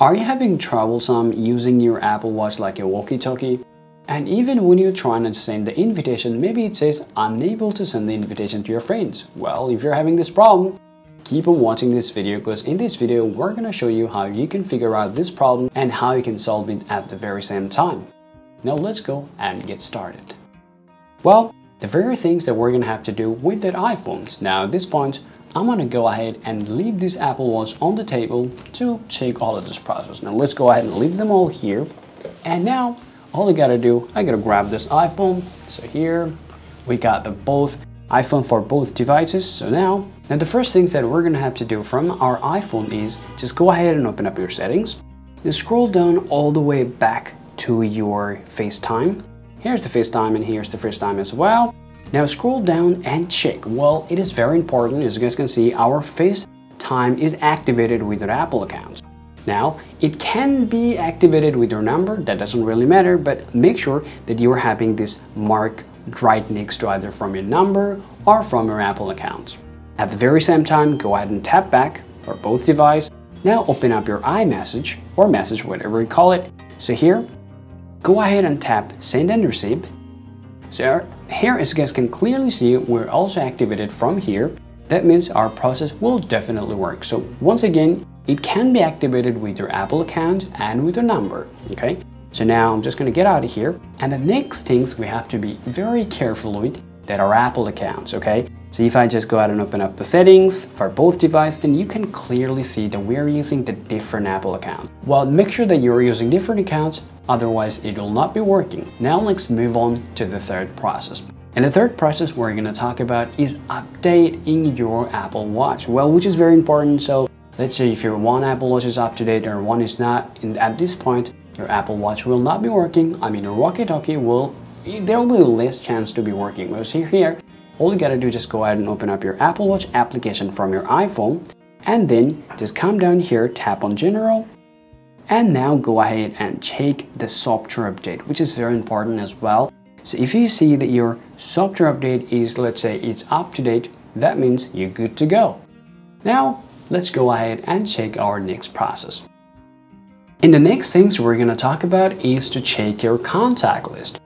Are you having troublesome using your Apple Watch like a walkie-talkie? And even when you're trying to send the invitation, maybe it says unable to send the invitation to your friends. Well, if you're having this problem, keep on watching this video because in this video, we're gonna show you how you can figure out this problem and how you can solve it at the very same time. Now let's go and get started. Well, the very things that we're gonna have to do with that iPhones. Now at this point, I'm gonna go ahead and leave this Apple Watch on the table to take all of this process. Now let's go ahead and leave them all here. And now all I gotta do, I gotta grab this iPhone. So here we got the both iPhone for both devices. So now, now the first thing that we're gonna have to do from our iPhone is just go ahead and open up your settings. You scroll down all the way back to your FaceTime. Here's the FaceTime and here's the FaceTime as well. Now scroll down and check. Well, it is very important. As you guys can see, our FaceTime is activated with your Apple account. Now, it can be activated with your number, that doesn't really matter, but make sure that you are having this mark right next to either from your number or from your Apple account. At the very same time, go ahead and tap back for both devices. Now open up your iMessage or message, whatever you call it. So here, go ahead and tap send and receive so here as you guys can clearly see, we're also activated from here. That means our process will definitely work. So once again, it can be activated with your Apple account and with your number, okay? So now I'm just gonna get out of here. And the next things we have to be very careful with that are Apple accounts, okay? So if I just go ahead and open up the settings for both devices, then you can clearly see that we're using the different Apple accounts. Well, make sure that you're using different accounts otherwise it will not be working. Now let's move on to the third process. And the third process we're going to talk about is updating your Apple Watch. Well, which is very important. So let's say if your one Apple Watch is up to date or one is not, and at this point, your Apple Watch will not be working. I mean, your walkie-talkie will, there will be less chance to be working. Whereas here, here, all you gotta do is just go ahead and open up your Apple Watch application from your iPhone, and then just come down here, tap on General, and now go ahead and check the software update, which is very important as well. So if you see that your software update is, let's say it's up to date, that means you're good to go. Now, let's go ahead and check our next process. And the next things we're going to talk about is to check your contact list.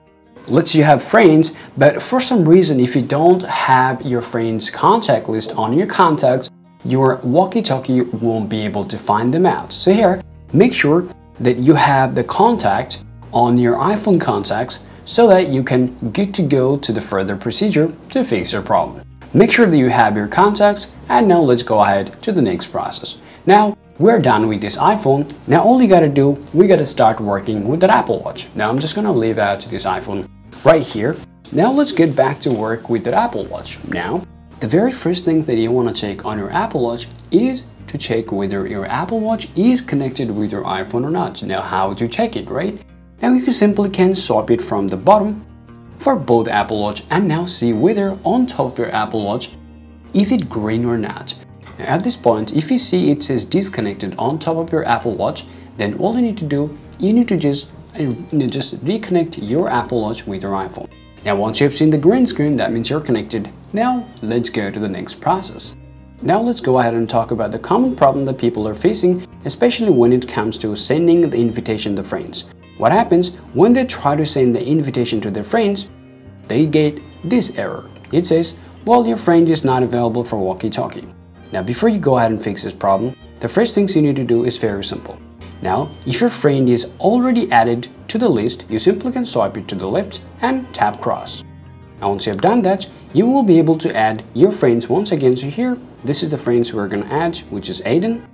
Let's say you have friends, but for some reason, if you don't have your friends' contact list on your contacts, your walkie-talkie won't be able to find them out. So here, make sure that you have the contact on your iPhone contacts so that you can get to go to the further procedure to fix your problem. Make sure that you have your contacts and now let's go ahead to the next process. Now we're done with this iPhone. Now all you gotta do, we gotta start working with that Apple Watch. Now I'm just gonna leave out to this iPhone right here. Now let's get back to work with that Apple Watch. Now, the very first thing that you wanna check on your Apple Watch is to check whether your Apple Watch is connected with your iPhone or not. Now how to check it, right? Now you simply can swap it from the bottom for both Apple Watch and now see whether on top of your Apple Watch is it green or not. Now at this point, if you see it says disconnected on top of your Apple Watch, then all you need to do, you need to just, just reconnect your Apple Watch with your iPhone. Now once you've seen the green screen, that means you're connected. Now let's go to the next process. Now let's go ahead and talk about the common problem that people are facing, especially when it comes to sending the invitation to friends. What happens when they try to send the invitation to their friends, they get this error. It says, well, your friend is not available for walkie-talkie. Now, before you go ahead and fix this problem, the first things you need to do is very simple. Now, if your friend is already added to the list, you simply can swipe it to the left and tap cross. Now, once you have done that, you will be able to add your friends once again. So here, this is the friends we're gonna add, which is Aiden.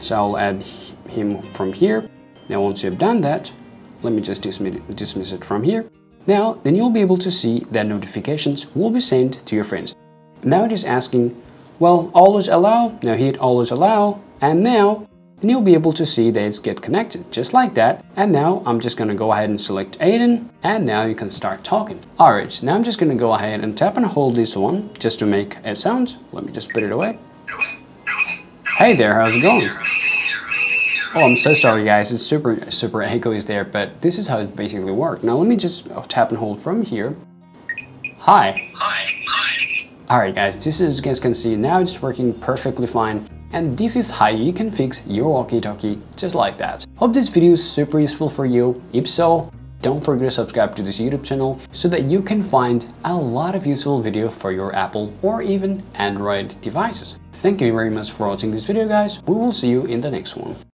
So I'll add him from here. Now once you've done that, let me just dismiss it, dismiss it from here. Now, then you'll be able to see that notifications will be sent to your friends. Now it is asking, well, always allow. Now hit always allow. And now and you'll be able to see that it's get connected just like that. And now I'm just gonna go ahead and select Aiden and now you can start talking. Alright now I'm just gonna go ahead and tap and hold this one just to make a sound. Let me just put it away. Hey there how's it going? Oh I'm so sorry guys. It's super super echo is there but this is how it basically works. Now let me just uh, tap and hold from here. Hi. Hi. Hi. Alright guys this is as you guys can see now it's working perfectly fine And this is how you can fix your walkie-talkie just like that. Hope this video is super useful for you. If so, don't forget to subscribe to this YouTube channel so that you can find a lot of useful video for your Apple or even Android devices. Thank you very much for watching this video guys. We will see you in the next one.